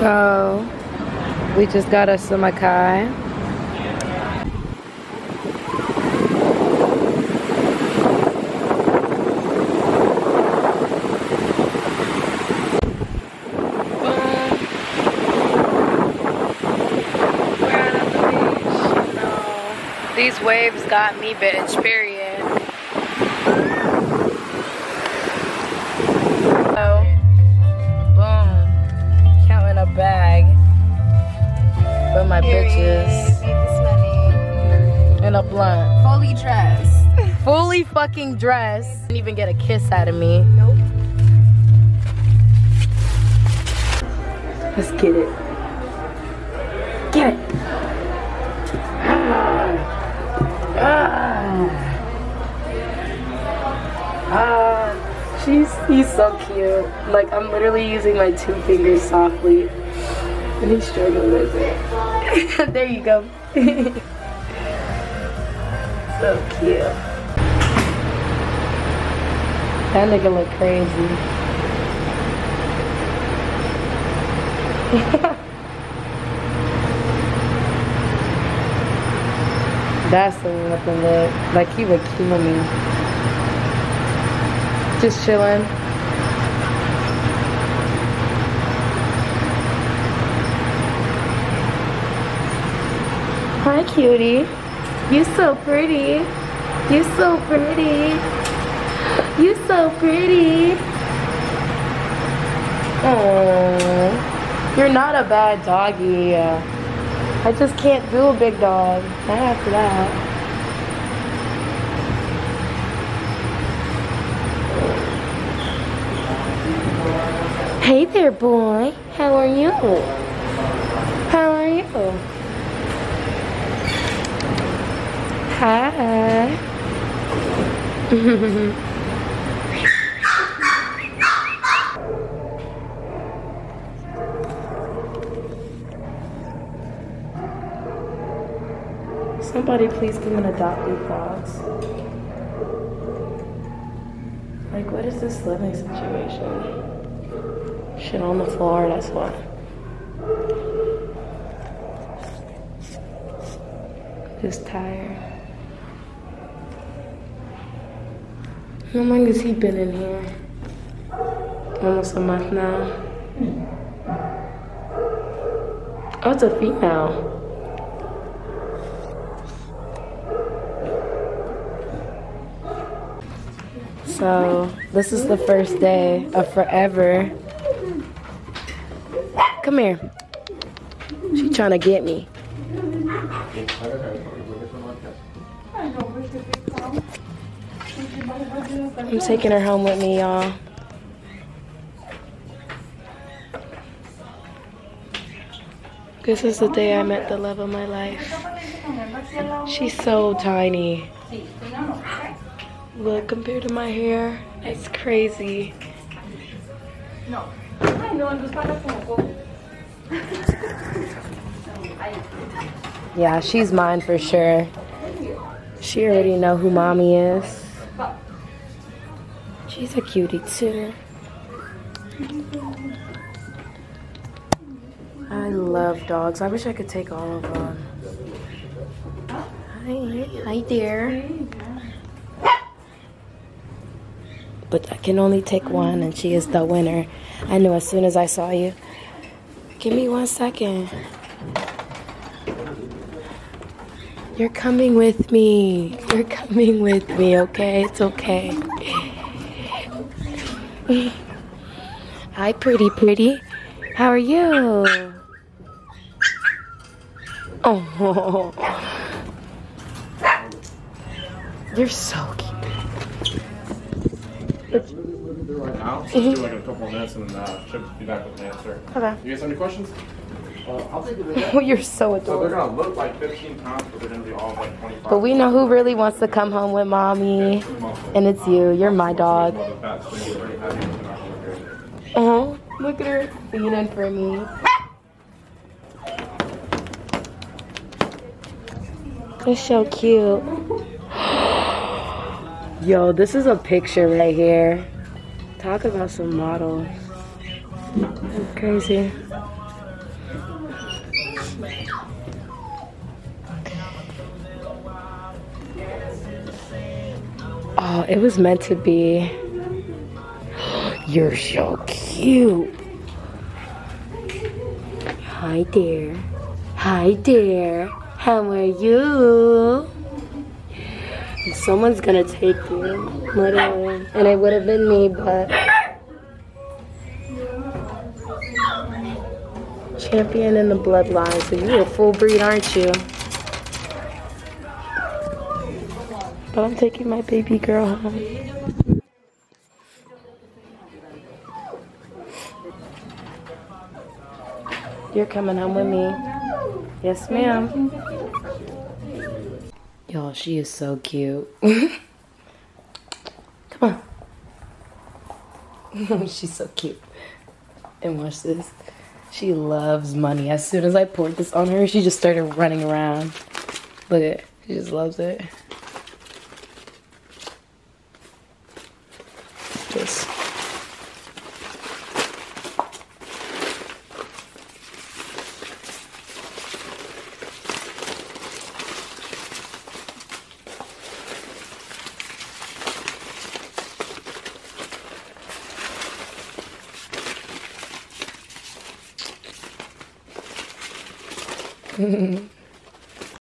So, we just got us some. These waves got me, bitch, period. Blunt. Fully dressed. Fully fucking dressed. Didn't even get a kiss out of me. Nope. Let's get it. Get it. Ah. Ah. She's he's so cute. Like I'm literally using my two fingers softly. And he's struggling with it. there you go. so cute. That nigga look crazy. That's the one with the look. Like he would kill me. Just chilling. Hi, cutie. You so pretty. You so pretty. You so pretty. Oh, you're not a bad doggy. I just can't do a big dog. Not after that. Hey there, boy. How are you? How are you? Hi. Somebody please come and adopt these dogs. Like, what is this living situation? Shit on the floor, that's what. Just tired. How long has he been in here? Almost a month now. Oh, it's a female. So, this is the first day of forever. Come here. She trying to get me. I'm taking her home with me, y'all. This is the day I met the love of my life. She's so tiny. Look, compared to my hair, it's crazy. Yeah, she's mine for sure. She already know who mommy is. She's a cutie too. I love dogs. I wish I could take all of them. Hi, hi there. But I can only take one, and she is the winner. I knew as soon as I saw you. Give me one second. You're coming with me. You're coming with me, okay? It's okay. Hi, pretty, pretty. How are you? Oh. You're so cute. right now. So just do like a couple minutes and then uh, should be back with an answer. Okay. You guys have any questions? you're so So they're adorable. gonna look like 15 pounds, but they're gonna be all like 25. But we know who really wants to come home with mommy. And it's you. You're my dog. Uh huh. Look at her feeding for me. It's so cute. Yo, this is a picture right here. Talk about some models. That's crazy. Oh, it was meant to be. You're so cute. Hi there. Hi there. How are you? Someone's gonna take you, literally. And it would have been me, but. Champion in the bloodline, so you're a full breed, aren't you? I'm taking my baby girl home. You're coming home with me. Yes, ma'am. Y'all, she is so cute. Come on. She's so cute. And watch this. She loves money. As soon as I poured this on her, she just started running around. Look at She just loves it. please.